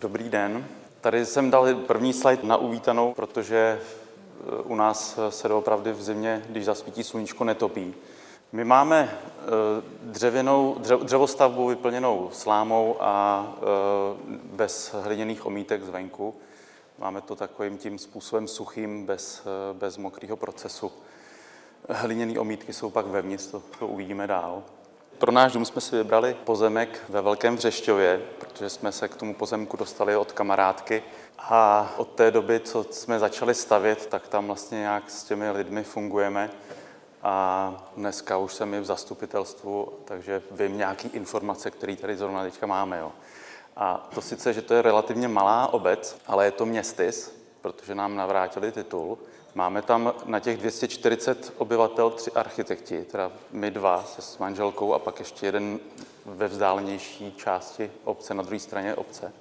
Dobrý den. Tady jsem dal první slide na uvítanou, protože u nás se doopravdy v zimě, když zasvítí sluníčko, netopí. My máme eh, dřevěnou, dřevostavbu vyplněnou slámou a eh, bez hliněných omítek zvenku. Máme to takovým tím způsobem suchým, bez, eh, bez mokrého procesu. Hliněné omítky jsou pak vevnitř, to, to uvidíme dál. Pro náš dům jsme si vybrali pozemek ve Velkém Vřešťově, protože jsme se k tomu pozemku dostali od kamarádky. A od té doby, co jsme začali stavět, tak tam vlastně nějak s těmi lidmi fungujeme. A dneska už jsem i v zastupitelstvu, takže vím nějaký informace, které tady zrovna teďka máme. Jo. A to sice, že to je relativně malá obec, ale je to městys, protože nám navrátili titul. Máme tam na těch 240 obyvatel tři architekti, teda my dva se s manželkou a pak ještě jeden ve vzdálenější části obce, na druhé straně obce.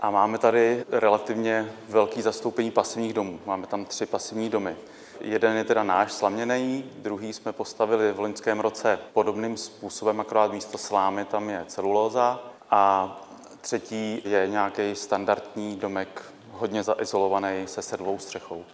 A máme tady relativně velký zastoupení pasivních domů. Máme tam tři pasivní domy. Jeden je teda náš slaměný, druhý jsme postavili v loňském roce podobným způsobem, akorát místo slámy tam je celulóza a třetí je nějaký standardní domek, hodně zaizolovaný se sedlou střechou.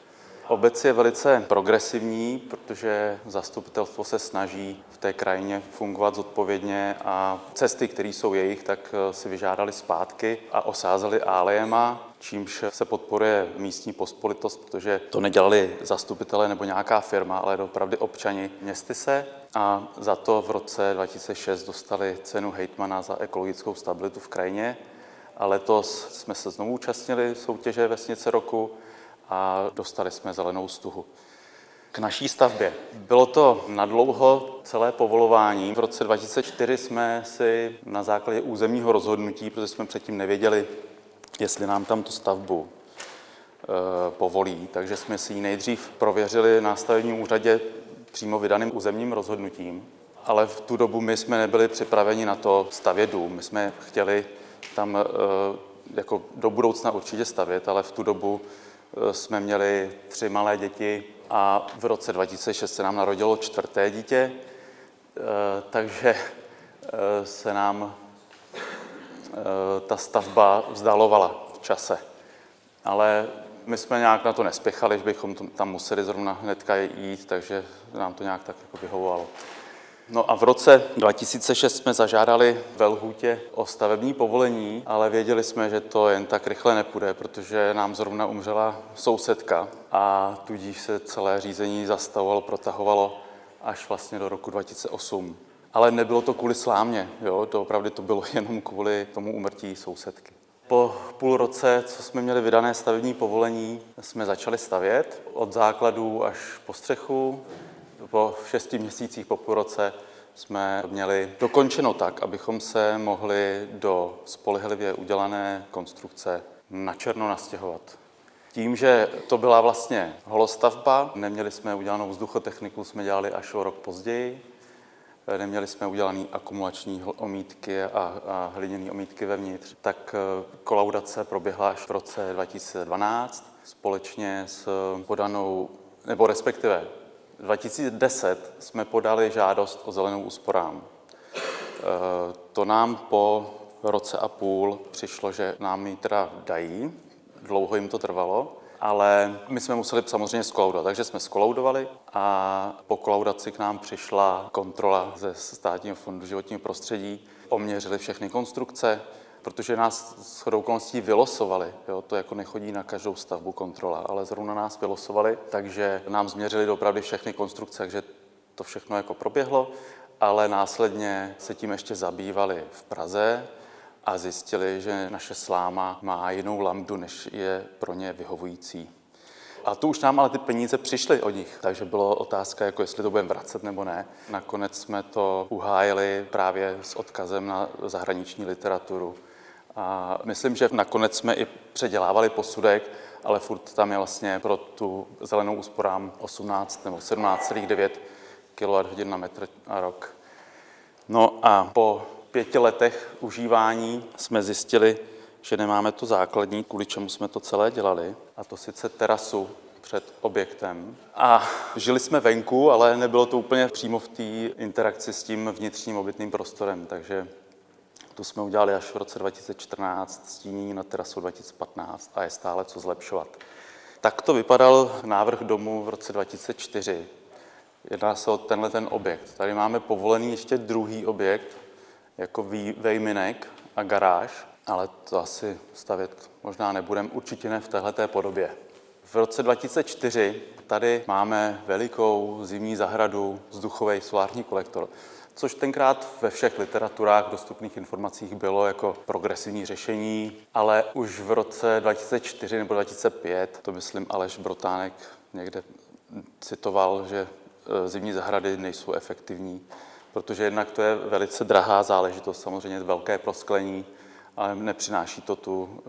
Obec je velice progresivní, protože zastupitelstvo se snaží v té krajině fungovat zodpovědně a cesty, které jsou jejich, tak eh, si vyžádali zpátky a osázeli álejema, čímž se podporuje místní pospolitost, protože to nedělali zastupitelé nebo nějaká firma, ale opravdu občani městy se. A za to v roce 2006 dostali cenu hejtmana za ekologickou stabilitu v krajině. A letos jsme se znovu účastnili soutěže Vesnice roku a dostali jsme zelenou stuhu. K naší stavbě. Bylo to nadlouho celé povolování. V roce 2004 jsme si na základě územního rozhodnutí, protože jsme předtím nevěděli, jestli nám tam tu stavbu e, povolí, takže jsme si ji nejdřív prověřili na stavebním úřadě přímo vydaným územním rozhodnutím. Ale v tu dobu my jsme nebyli připraveni na to stavět dům. My jsme chtěli tam e, jako do budoucna určitě stavět, ale v tu dobu jsme měli tři malé děti a v roce 2006 se nám narodilo čtvrté dítě, eh, takže eh, se nám ta stavba vzdalovala v čase. Ale my jsme nějak na to nespěchali, že bychom tam museli zrovna hnedka jít, takže nám to nějak tak jako vyhovovalo. No a v roce 2006 jsme zažádali ve Lhůtě o stavební povolení, ale věděli jsme, že to jen tak rychle nepůjde, protože nám zrovna umřela sousedka a tudíž se celé řízení zastavovalo, protahovalo až vlastně do roku 2008. Ale nebylo to kvůli slámě, jo? to opravdu to bylo jenom kvůli tomu umrtí sousedky. Po půl roce, co jsme měli vydané stavební povolení, jsme začali stavět od základů až po střechu po šesti měsících po půl roce jsme měli dokončeno tak, abychom se mohli do spolehlivě udělané konstrukce na černo nastěhovat. Tím, že to byla vlastně holostavba, neměli jsme udělanou vzduchotechniku, jsme dělali až o rok později, neměli jsme udělané akumulační omítky a, a hliněné omítky vevnitř, tak eh, kolaudace proběhla až v roce 2012 společně s podanou, nebo respektive 2010 jsme podali žádost o zelenou úsporám. E, to nám po roce a půl přišlo, že nám ji teda dají, dlouho jim to trvalo, ale my jsme museli samozřejmě skolaudovat, takže jsme skolaudovali a po kolaudaci k nám přišla kontrola ze Státního fondu životního prostředí, oměřili všechny konstrukce, protože nás s okolností vylosovali. Jo? To jako nechodí na každou stavbu kontrola, ale zrovna nás vylosovali, takže nám změřili dopravdy všechny konstrukce, takže to všechno jako proběhlo, ale následně se tím ještě zabývali v Praze a zjistili, že naše sláma má jinou lambdu, než je pro ně vyhovující. A tu už nám ale ty peníze přišly od nich, takže bylo otázka, jako jestli to budeme vracet nebo ne. Nakonec jsme to uhájili právě s odkazem na zahraniční literaturu. A myslím, že nakonec jsme i předělávali posudek, ale furt tam je vlastně pro tu zelenou úsporám 18 nebo 17,9 kWh na metr a rok. No a po pěti letech užívání jsme zjistili, že nemáme to základní, kvůli čemu jsme to celé dělali, a to sice terasu před objektem. A žili jsme venku, ale nebylo to úplně přímo v té interakci s tím vnitřním obytným prostorem, takže Tu jsme udělali až v roce 2014, stínění na terasu 2015 a je stále co zlepšovat. Tak to vypadal návrh domu v roce 2004. Jedná se o tenhle ten objekt. Tady máme povolený ještě druhý objekt, jako vejminek a garáž, ale to asi stavět možná nebudeme, určitě ne v této podobě. V roce 2004 tady máme velikou zimní zahradu, vzduchový solární kolektor, což tenkrát ve všech literaturách dostupných informacích bylo jako progresivní řešení, ale už v roce 2004 nebo 2005, to myslím Aleš Brotánek někde citoval, že e, zimní zahrady nejsou efektivní, protože jednak to je velice drahá záležitost, samozřejmě velké prosklení, ale nepřináší to tu,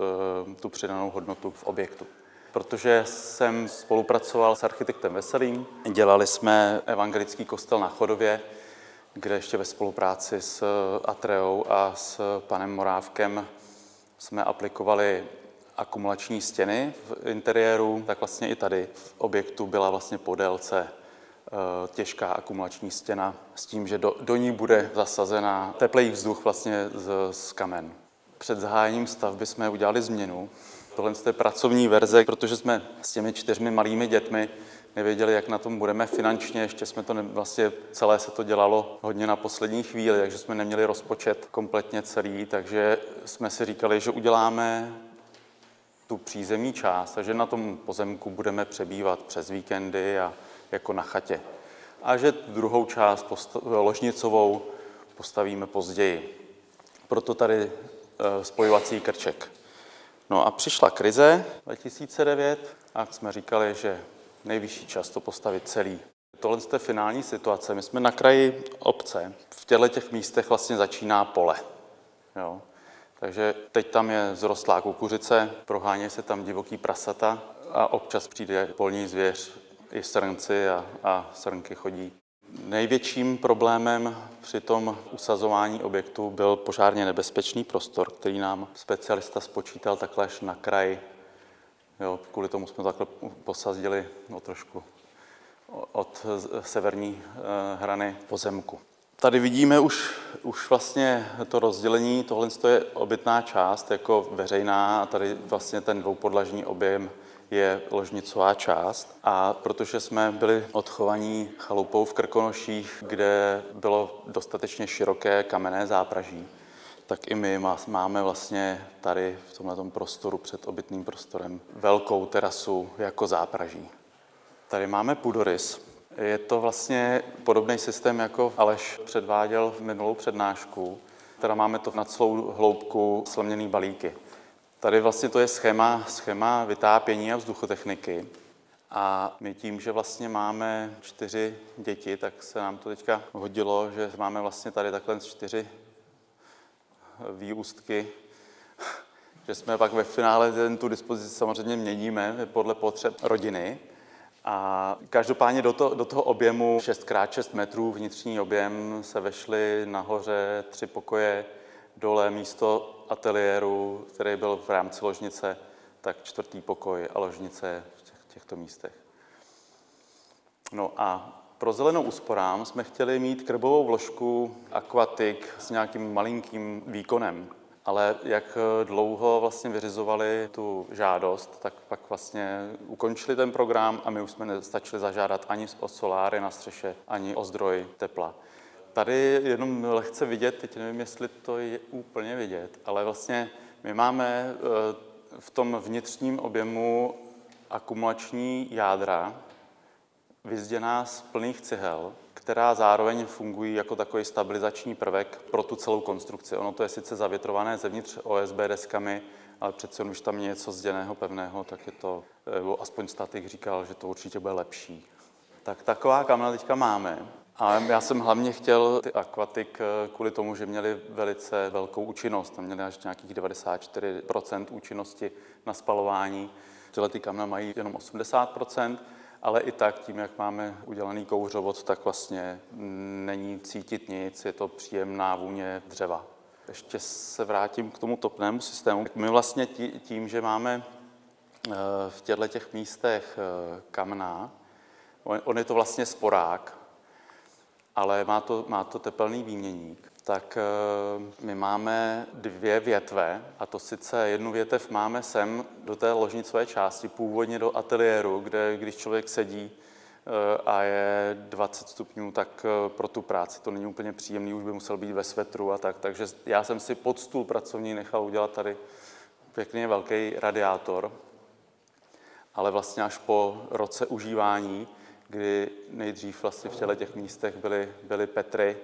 e, tu přidanou hodnotu v objektu protože jsem spolupracoval s architektem Veselým. Dělali jsme evangelický kostel na Chodově, kde ještě ve spolupráci s Atreou a s panem Morávkem jsme aplikovali akumulační stěny v interiéru, tak vlastně i tady v objektu byla vlastně po délce eh, těžká akumulační stěna s tím, že do, do ní bude zasazena teplý vzduch vlastně z, z kamen. Před zahájením stavby jsme udělali změnu, Tohle je pracovní verze, protože jsme s těmi čtyřmi malými dětmi nevěděli, jak na tom budeme finančně. Ještě jsme to ne, vlastně celé se to dělalo hodně na poslední chvíli, takže jsme neměli rozpočet kompletně celý, takže jsme si říkali, že uděláme tu přízemní část, takže na tom pozemku budeme přebývat přes víkendy a jako na chatě. A že druhou část ložnicovou postavíme později. Proto tady eh, spojovací krček. No a přišla krize 2009 a jsme říkali, že nejvyšší čas to postavit celý. Tohle je finální situace. My jsme na kraji obce. V těchto těch místech vlastně začíná pole. Jo. Takže teď tam je zrostlá kukuřice, proháně se tam divoký prasata a občas přijde polní zvěř, i srnci a, a srnky chodí. Největším problémem při tom usazování objektu byl požárně nebezpečný prostor, který nám specialista spočítal takhle až na kraj. Jo, kvůli tomu jsme takhle posazdili no, trošku od severní eh, hrany pozemku. Tady vidíme už, už vlastně to rozdělení, tohle je obytná část jako veřejná a tady vlastně ten dvoupodlažní objem je ložnicová část. A protože jsme byli odchovaní chalupou v Krkonoších, kde bylo dostatečně široké kamenné zápraží, tak i my máme vlastně tady v tomhle prostoru před obytným prostorem velkou terasu jako zápraží. Tady máme pudorys. Je to vlastně podobný systém, jako Aleš předváděl v minulou přednášku. Teda máme to na celou hloubku slemněný balíky. Tady vlastně to je schéma, schéma vytápění a vzduchotechniky. A my tím, že vlastně máme čtyři děti, tak se nám to teďka hodilo, že máme vlastně tady takhle čtyři výústky, že jsme pak ve finále ten, tu dispozici samozřejmě měníme podle potřeb rodiny. A každopádně do, to, do toho objemu 6x6 metrů vnitřní objem se vešly nahoře tři pokoje, dole místo ateliéru, který byl v rámci ložnice, tak čtvrtý pokoj a ložnice v těch, těchto místech. No a pro zelenou úsporám jsme chtěli mít krbovou vložku akvatik s nějakým malinkým výkonem. Ale jak dlouho vlastně vyřizovali tu žádost, tak pak vlastně ukončili ten program a my už jsme nestačili zažádat ani o soláry na střeše, ani o zdroj tepla. Tady jenom lehce vidět, teď nevím, jestli to je úplně vidět, ale vlastně my máme eh, v tom vnitřním objemu akumulační jádra, vyzděná z plných cihel, která zároveň fungují jako takový stabilizační prvek pro tu celou konstrukci. Ono to je sice zavětrované zevnitř OSB deskami, ale přece když tam je něco zděného, pevného, tak je to, nebo aspoň statik říkal, že to určitě bude lepší. Tak taková kamna teďka máme. A já jsem hlavně chtěl ty akvatik eh, kvůli tomu, že měli velice velkou účinnost. Tam měli až nějakých 94% účinnosti na spalování. Tyhle ty kamna mají jenom 80%, ale i tak tím, jak máme udělaný kouřovod, tak vlastně není cítit nic, je to příjemná vůně dřeva. Ještě se vrátím k tomu topnému systému. My vlastně tím, že máme eh, v těchto těch místech eh, kamna, on je to vlastně sporák, ale má to, má to tepelný výměník. tak eh, my máme dvě větve, a to sice jednu větev máme sem do té ložnicové části, původně do ateliéru, kde když člověk sedí eh, a je 20 stupňů, tak eh, pro tu práci to není úplně příjemný, už by musel být ve svetru a tak. Takže já jsem si pod stůl pracovní nechal udělat tady pěkně velký radiátor, ale vlastně až po roce užívání, kdy nejdřív vlastně v těle těch místech byly, byly Petry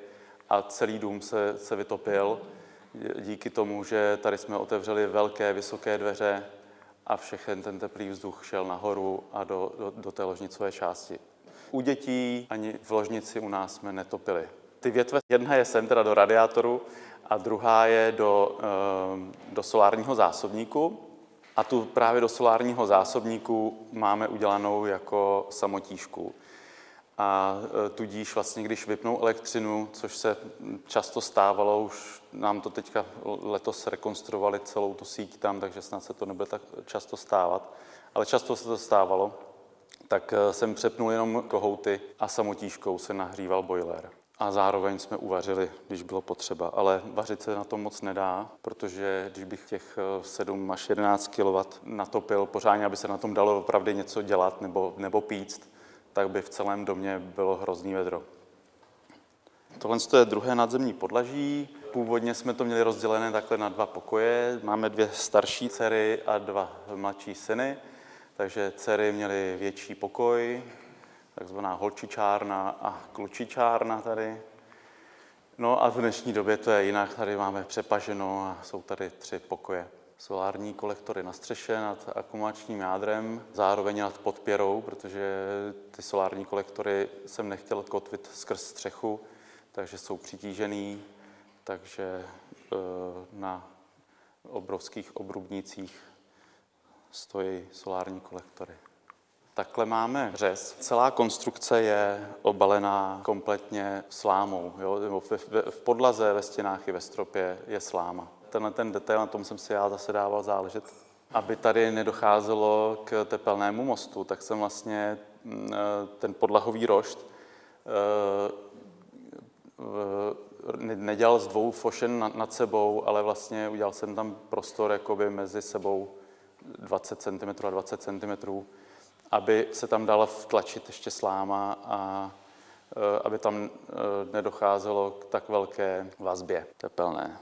a celý dům se, se vytopil díky tomu, že tady jsme otevřeli velké, vysoké dveře a všechen ten teplý vzduch šel nahoru a do, do, do té ložnicové části. U dětí ani v ložnici u nás jsme netopili. Ty větve, jedna je sem teda do radiátoru a druhá je do, ehm, do solárního zásobníku. A tu právě do solárního zásobníku máme udělanou jako samotížku. A e, tudíž vlastně, když vypnou elektřinu, což se často stávalo, už nám to teďka letos rekonstruovali celou tu síť tam, takže snad se to nebude tak často stávat, ale často se to stávalo, tak e, jsem přepnul jenom kohouty a samotížkou se nahříval boiler a zároveň jsme uvařili, když bylo potřeba. Ale vařit se na tom moc nedá, protože když bych těch 7 eh, až 11 kW natopil pořádně, aby se na tom dalo opravdu něco dělat nebo, nebo píct, tak by v celém domě bylo hrozný vedro. Tohle je druhé nadzemní podlaží. Původně jsme to měli rozdělené takhle na dva pokoje. Máme dvě starší dcery a dva mladší syny. Takže dcery měly větší pokoj, takzvaná holčičárna a klučičárna tady. No a v dnešní době to je jinak, tady máme přepaženo a jsou tady tři pokoje. Solární kolektory na střeše nad akumulačním jádrem, zároveň nad podpěrou, protože ty solární kolektory jsem nechtěl kotvit skrz střechu, takže jsou přitížený, takže eh, na obrovských obrubnicích stojí solární kolektory. Takhle máme řez. Celá konstrukce je obalená kompletně slámou. Jo? V, v, v podlaze, ve stěnách i ve stropě je sláma. Tenhle ten detail, na tom jsem si já zase dával záležet. Aby tady nedocházelo k tepelnému mostu, tak jsem vlastně mm, ten podlahový rošt eh, nedělal z dvou fošen nad sebou, ale vlastně udělal jsem tam prostor jakoby mezi sebou 20 cm a 20 cm aby se tam dala vtlačit ještě sláma a e, aby tam e, nedocházelo k tak velké vazbě tepelné.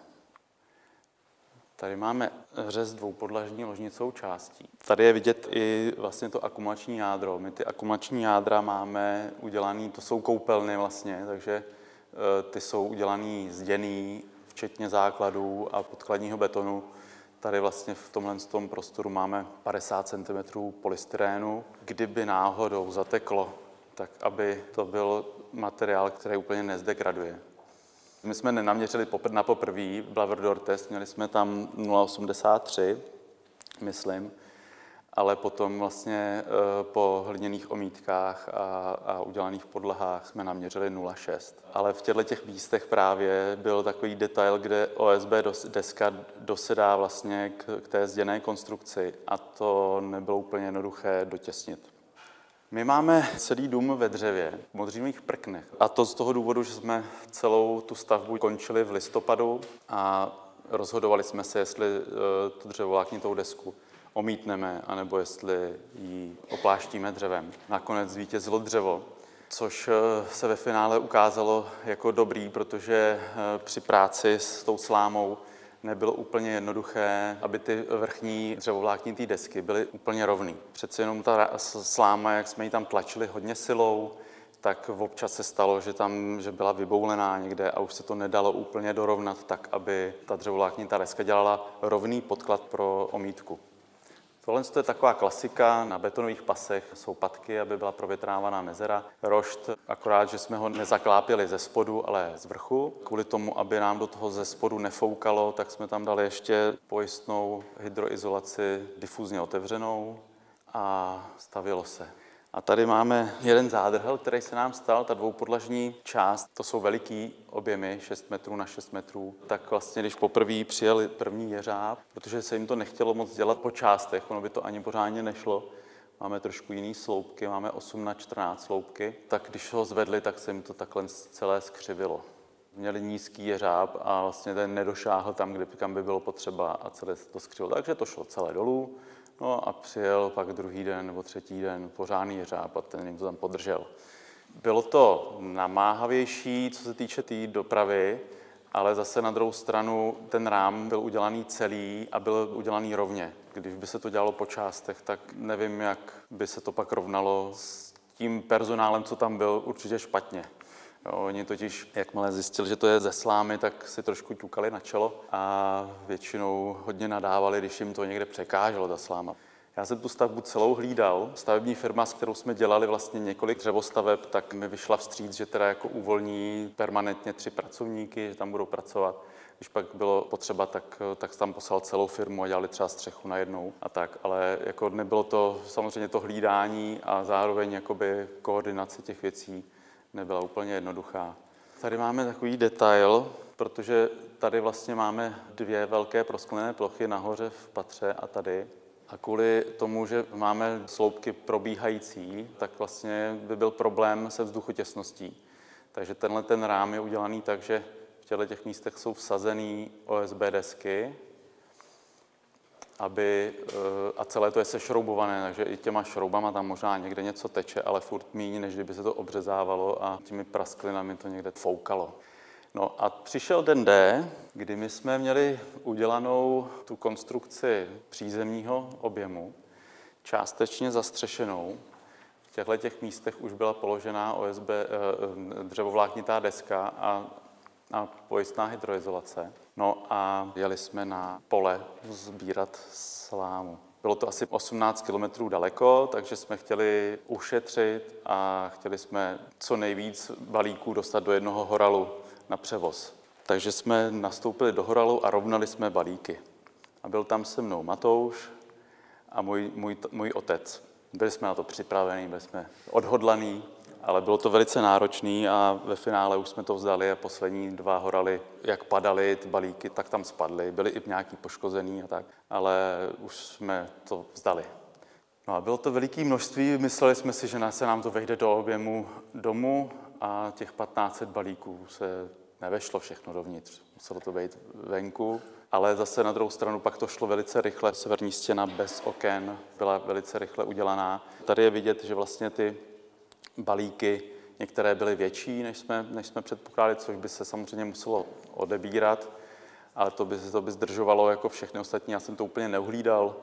Tady máme řez dvoupodlažní ložnicou částí. Tady je vidět i vlastně to akumulační jádro. My ty akumulační jádra máme udělané, to jsou koupelny vlastně, takže e, ty jsou udělané zděný, včetně základů a podkladního betonu. Tady vlastně v tomhle tom prostoru máme 50 cm polystyrénu. Kdyby náhodou zateklo, tak aby to byl materiál, který úplně nezdegraduje. My jsme nenaměřili na poprvé Blaverdor test, měli jsme tam 0,83, myslím, ale potom vlastně eh, po hliněných omítkách a, a udělaných podlahách jsme naměřili 0,6. Ale v těchto těch místech právě byl takový detail, kde OSB deska dosedá vlastně k, k té zděné konstrukci a to nebylo úplně jednoduché dotěsnit. My máme celý dům ve dřevě, v modřímých prknech. A to z toho důvodu, že jsme celou tu stavbu končili v listopadu a rozhodovali jsme se, jestli eh, tu dřevoláknitou desku omítneme, anebo jestli ji opláštíme dřevem. Nakonec zvítězilo dřevo, což eh, se ve finále ukázalo jako dobrý, protože eh, při práci s tou slámou nebylo úplně jednoduché, aby ty vrchní dřevovláknité desky byly úplně rovný. Přece jenom ta sláma, jak jsme ji tam tlačili hodně silou, tak občas se stalo, že tam že byla vyboulená někde a už se to nedalo úplně dorovnat tak, aby ta dřevoláknitá deska dělala rovný podklad pro omítku. Tohle je taková klasika, na betonových pasech jsou patky, aby byla provětrávaná mezera. Rošt, akorát, že jsme ho nezaklápili ze spodu, ale z vrchu. Kvůli tomu, aby nám do toho ze spodu nefoukalo, tak jsme tam dali ještě pojistnou hydroizolaci difuzně otevřenou a stavilo se. A tady máme jeden zádrhel, který se nám stal, ta dvoupodlažní část, to jsou veliký objemy, 6 metrů na 6 metrů, tak vlastně, když poprvé přijeli první jeřáb, protože se jim to nechtělo moc dělat po částech, ono by to ani pořádně nešlo, máme trošku jiný sloupky, máme 8 na 14 sloupky, tak když ho zvedli, tak se jim to takhle celé skřivilo. měli nízký jeřáb a vlastně ten nedošáhl tam, kde, kam by bylo potřeba a celé se to skřilo. Takže to šlo celé dolů. No a přijel pak druhý den nebo třetí den pořádný jeřáb a ten jim to tam podržel. Bylo to namáhavější, co se týče té tý dopravy, ale zase na druhou stranu ten rám byl udělaný celý a byl udělaný rovně. Když by se to dělalo po částech, tak nevím, jak by se to pak rovnalo s tím personálem, co tam byl, určitě špatně. Oni totiž, jakmile zjistili, že to je ze slámy, tak si trošku ťukali na čelo a většinou hodně nadávali, když jim to někde překáželo, ta sláma. Já jsem tu stavbu celou hlídal. Stavební firma, s kterou jsme dělali vlastně několik dřevostaveb, tak mi vyšla vstříc, že teda jako uvolní permanentně tři pracovníky, že tam budou pracovat. Když pak bylo potřeba, tak, tak tam poslal celou firmu a dělali třeba střechu na jednou a tak. Ale jako nebylo to samozřejmě to hlídání a zároveň jakoby koordinace těch věcí nebyla úplně jednoduchá. Tady máme takový detail, protože tady vlastně máme dvě velké prosklené plochy nahoře v patře a tady. A kvůli tomu, že máme sloupky probíhající, tak vlastně by byl problém se vzduchotěsností. Takže tenhle ten rám je udělaný tak, že v těchto těch místech jsou vsazený OSB desky, aby, eh, a celé to je sešroubované, takže i těma šroubama tam možná někde něco teče, ale furt méně, než kdyby se to obřezávalo a těmi prasklinami to někde foukalo. No a přišel den D, kdy my jsme měli udělanou tu konstrukci přízemního objemu, částečně zastřešenou. V těchto těch místech už byla položená OSB eh, eh, dřevovláknitá deska a, a pojistná hydroizolace. No a jeli jsme na pole sbírat slámu. Bylo to asi 18 kilometrů daleko, takže jsme chtěli ušetřit a chtěli jsme co nejvíc balíků dostat do jednoho horalu na převoz. Takže jsme nastoupili do Horalu a rovnali jsme balíky. A byl tam se mnou Matouš a můj, můj, můj otec. Byli jsme na to připraveni, byli jsme odhodlaní, ale bylo to velice náročné a ve finále už jsme to vzdali a poslední dva horaly, jak padaly ty balíky, tak tam spadly. Byly i nějaký poškozený a tak, ale už jsme to vzdali. No a bylo to veliké množství, mysleli jsme si, že se nám to vejde do objemu domu a těch 1500 balíků se nevešlo všechno dovnitř. Muselo to být venku, ale zase na druhou stranu pak to šlo velice rychle. Severní stěna bez oken byla velice rychle udělaná. Tady je vidět, že vlastně ty balíky, některé byly větší, než jsme, než jsme předpokládali, což by se samozřejmě muselo odebírat, ale to by, to by zdržovalo jako všechny ostatní. Já jsem to úplně neuhlídal,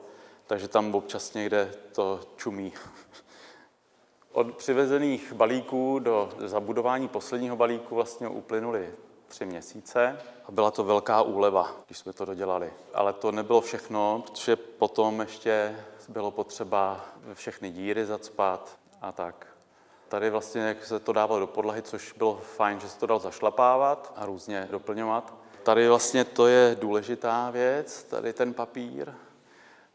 takže tam občas někde to čumí. Od přivezených balíků do zabudování posledního balíku vlastně uplynuly tři měsíce a byla to velká úleva, když jsme to dodělali. Ale to nebylo všechno, protože potom ještě bylo potřeba všechny díry zacpat a tak. Tady vlastně, jak se to dávalo do podlahy, což bylo fajn, že se to dalo zašlapávat a různě doplňovat. Tady vlastně to je důležitá věc, tady ten papír,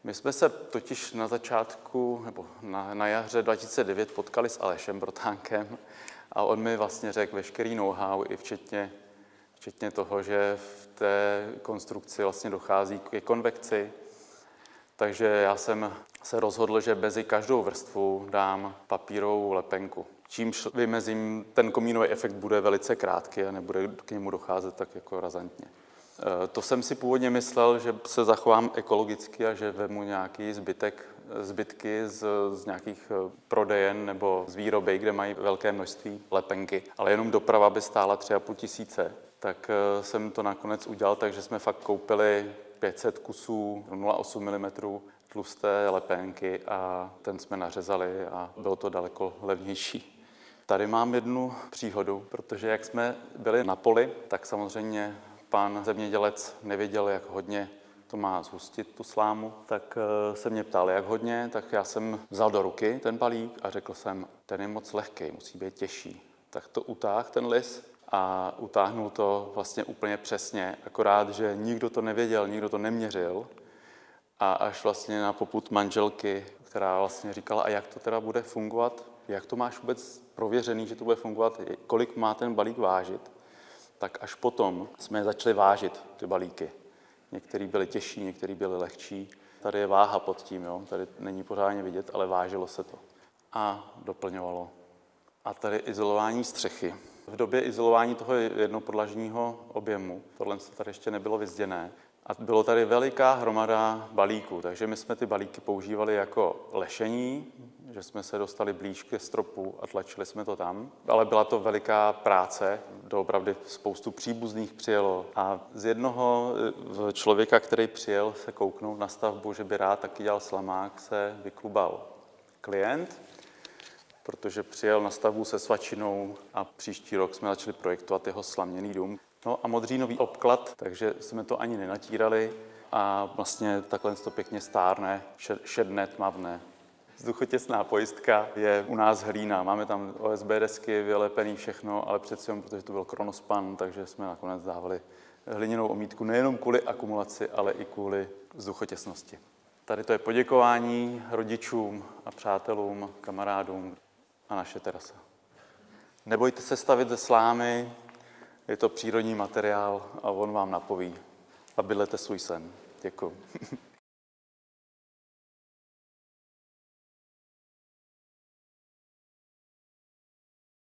my jsme se totiž na začátku, nebo na, na jaře 2009 potkali s Alešem Brotánkem a on mi vlastně řekl veškerý know-how, i včetně, včetně toho, že v té konstrukci vlastně dochází ke konvekci. Takže já jsem se rozhodl, že mezi každou vrstvu dám papírovou lepenku. Čímž vymezím, ten komínový efekt bude velice krátký a nebude k němu docházet tak jako razantně. Eh, to jsem si původně myslel, že se zachovám ekologicky a že vemu nějaký zbytek, zbytky z, z nějakých eh, prodejen nebo z výroby, kde mají velké množství lepenky, ale jenom doprava by stála 3,5 tisíce. Tak eh, jsem to nakonec udělal, takže jsme fakt koupili 500 kusů 0,8 mm tlusté lepenky a ten jsme nařezali a bylo to daleko levnější. Tady mám jednu příhodu, protože jak jsme byli na poli, tak samozřejmě pan zemědělec nevěděl, jak hodně to má zhustit, tu slámu, tak eh, se mě ptal, jak hodně, tak já jsem vzal do ruky ten balík a řekl jsem, ten je moc lehký, musí být těžší. Tak to utáhl ten lis a utáhnul to vlastně úplně přesně, akorát, že nikdo to nevěděl, nikdo to neměřil a až vlastně na poput manželky, která vlastně říkala, a jak to teda bude fungovat, jak to máš vůbec prověřený, že to bude fungovat, kolik má ten balík vážit, tak až potom jsme začali vážit ty balíky. Některý byly těžší, některý byly lehčí. Tady je váha pod tím, jo? tady není pořádně vidět, ale vážilo se to. A doplňovalo. A tady izolování střechy. V době izolování toho jednopodlažního objemu, tohle tady ještě nebylo vyzděné, a bylo tady veliká hromada balíků, takže my jsme ty balíky používali jako lešení, že jsme se dostali blíž ke stropu a tlačili jsme to tam. Ale byla to veliká práce, doopravdy spoustu příbuzných přijelo. A z jednoho eh, člověka, který přijel se kouknout na stavbu, že by rád taky dělal slamák, se vyklubal klient, protože přijel na stavbu se svačinou a příští rok jsme začali projektovat jeho slaměný dům. No a modřínový obklad, takže jsme to ani nenatírali a vlastně takhle to pěkně stárne, šedne, tmavné. Vzduchotěsná pojistka je u nás hlína. Máme tam OSB desky, vylepený všechno, ale přeci jenom, protože to byl kronospan, takže jsme nakonec dávali hliněnou omítku nejenom kvůli akumulaci, ale i kvůli vzduchotěsnosti. Tady to je poděkování rodičům a přátelům, kamarádům a naše terasa. Nebojte se stavit ze slámy, je to přírodní materiál a on vám napoví a bydlete svůj sen. Děkuji.